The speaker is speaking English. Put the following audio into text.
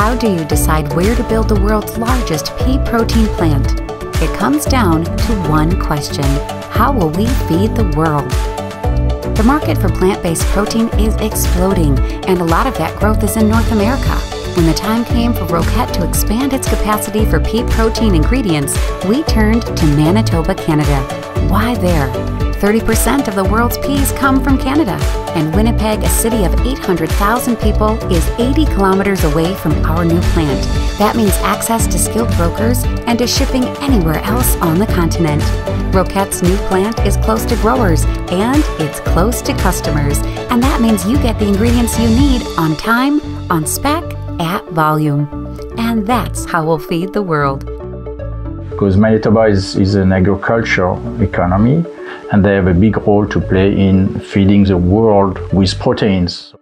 How do you decide where to build the world's largest pea protein plant? It comes down to one question How will we feed the world? The market for plant based protein is exploding, and a lot of that growth is in North America. When the time came for Roquette to expand its capacity for pea protein ingredients, we turned to Manitoba, Canada. Why there? 30% of the world's peas come from Canada, and Winnipeg, a city of 800,000 people, is 80 kilometers away from our new plant. That means access to skilled brokers and to shipping anywhere else on the continent. Roquette's new plant is close to growers and it's close to customers, and that means you get the ingredients you need on time, on spec, at volume. And that's how we'll feed the world. Because Manitoba is, is an agricultural economy and they have a big role to play in feeding the world with proteins.